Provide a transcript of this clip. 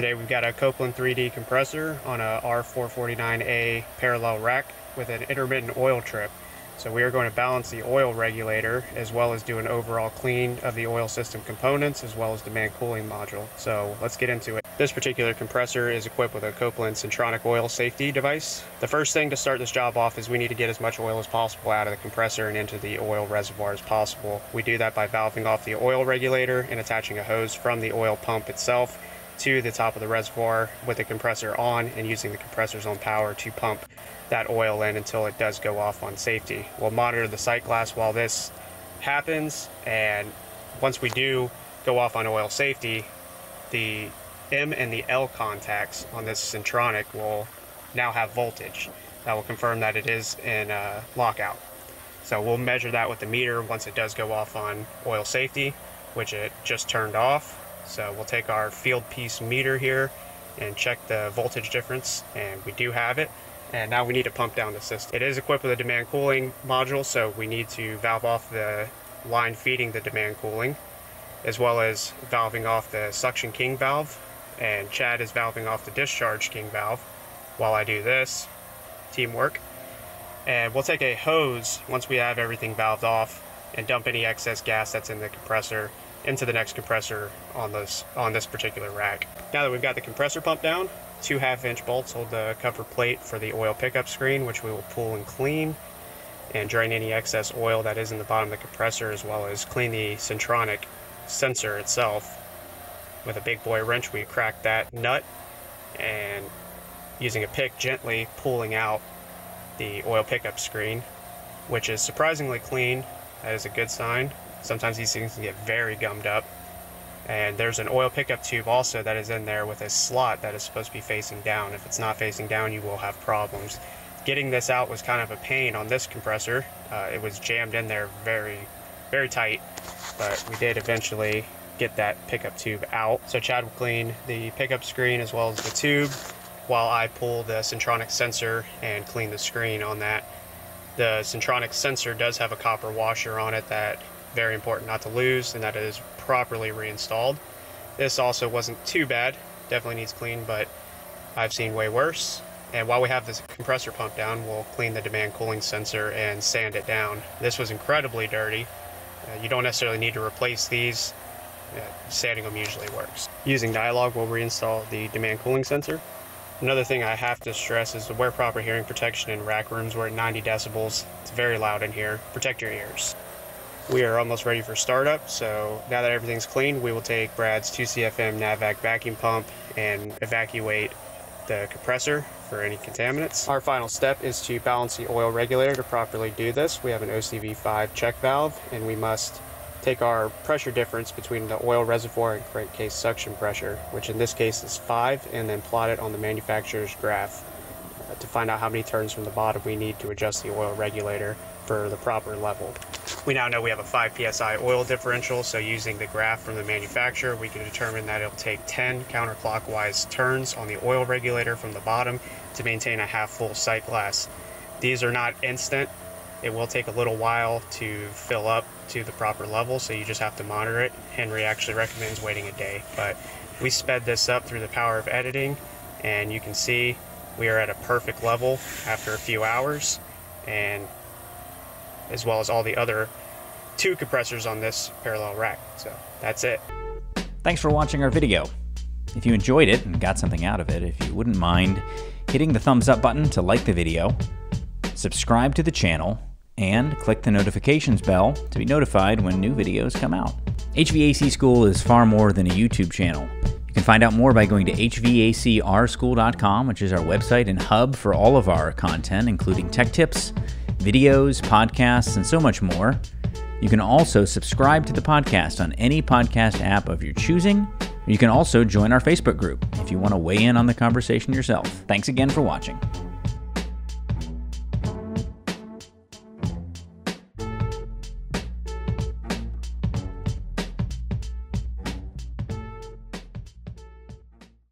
Today we've got a Copeland 3D compressor on a R449A parallel rack with an intermittent oil trip. So we are going to balance the oil regulator as well as do an overall clean of the oil system components as well as demand cooling module. So let's get into it. This particular compressor is equipped with a Copeland Sentronic oil safety device. The first thing to start this job off is we need to get as much oil as possible out of the compressor and into the oil reservoir as possible. We do that by valving off the oil regulator and attaching a hose from the oil pump itself to the top of the reservoir with the compressor on and using the compressor's own power to pump that oil in until it does go off on safety. We'll monitor the sight glass while this happens and once we do go off on oil safety, the M and the L contacts on this Sentronic will now have voltage. That will confirm that it is in uh, lockout. So we'll measure that with the meter once it does go off on oil safety, which it just turned off so we'll take our Fieldpiece meter here and check the voltage difference and we do have it. And now we need to pump down the system. It is equipped with a demand cooling module, so we need to valve off the line feeding the demand cooling, as well as valving off the suction king valve. And Chad is valving off the discharge king valve while I do this. Teamwork. And we'll take a hose once we have everything valved off and dump any excess gas that's in the compressor into the next compressor on this on this particular rack. Now that we've got the compressor pump down, two half inch bolts hold the cover plate for the oil pickup screen, which we will pull and clean and drain any excess oil that is in the bottom of the compressor as well as clean the Sentronic sensor itself. With a big boy wrench we crack that nut and using a pick gently pulling out the oil pickup screen which is surprisingly clean. That is a good sign. Sometimes these things can get very gummed up. And there's an oil pickup tube also that is in there with a slot that is supposed to be facing down. If it's not facing down, you will have problems. Getting this out was kind of a pain on this compressor. Uh, it was jammed in there very, very tight, but we did eventually get that pickup tube out. So Chad will clean the pickup screen as well as the tube while I pull the Sentronic sensor and clean the screen on that. The Sentronic sensor does have a copper washer on it that very important not to lose and that it is properly reinstalled. This also wasn't too bad, definitely needs clean, but I've seen way worse. And while we have this compressor pump down, we'll clean the demand cooling sensor and sand it down. This was incredibly dirty. Uh, you don't necessarily need to replace these. Uh, sanding them usually works. Using Nylog, we'll reinstall the demand cooling sensor. Another thing I have to stress is to wear proper hearing protection in rack rooms. We're at 90 decibels. It's very loud in here. Protect your ears. We are almost ready for startup, so now that everything's clean, we will take Brad's 2CFM NAVAC vacuum pump and evacuate the compressor for any contaminants. Our final step is to balance the oil regulator to properly do this. We have an OCV5 check valve and we must take our pressure difference between the oil reservoir and crankcase suction pressure, which in this case is 5, and then plot it on the manufacturer's graph uh, to find out how many turns from the bottom we need to adjust the oil regulator for the proper level. We now know we have a 5 psi oil differential, so using the graph from the manufacturer, we can determine that it'll take 10 counterclockwise turns on the oil regulator from the bottom to maintain a half full sight glass. These are not instant. It will take a little while to fill up to the proper level, so you just have to monitor it. Henry actually recommends waiting a day, but we sped this up through the power of editing, and you can see we are at a perfect level after a few hours, and as well as all the other two compressors on this parallel rack. So that's it. Thanks for watching our video. If you enjoyed it and got something out of it, if you wouldn't mind hitting the thumbs up button to like the video, subscribe to the channel, and click the notifications bell to be notified when new videos come out. HVAC School is far more than a YouTube channel. You can find out more by going to hvacrschool.com, which is our website and hub for all of our content, including tech tips, videos, podcasts, and so much more. You can also subscribe to the podcast on any podcast app of your choosing. You can also join our Facebook group if you want to weigh in on the conversation yourself. Thanks again for watching.